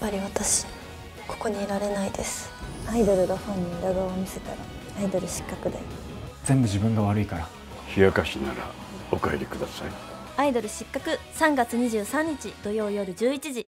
ぱり私ここにいられないです。アイドルがファンに裏側を見せたらアイドル失格だよ。全部自分が悪いから。冷やかしならお帰りください。アイドル失格3月23日土曜夜11時。